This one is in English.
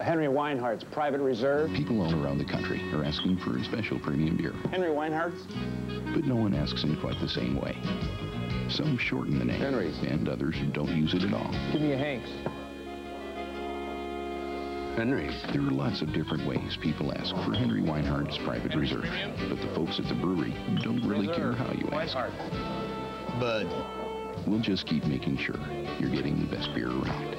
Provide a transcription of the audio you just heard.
Henry Weinhard's Private Reserve. People all around the country are asking for a special premium beer. Henry Weinhard's? But no one asks in quite the same way. Some shorten the name. Henry's. And others don't use it at all. Give me a Hanks. Henry's. There are lots of different ways people ask for Henry Weinhard's Private Reserve. But the folks at the brewery don't really care how you ask. Weinhard. Bud. We'll just keep making sure you're getting the best beer around.